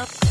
up.